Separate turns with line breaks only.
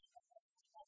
何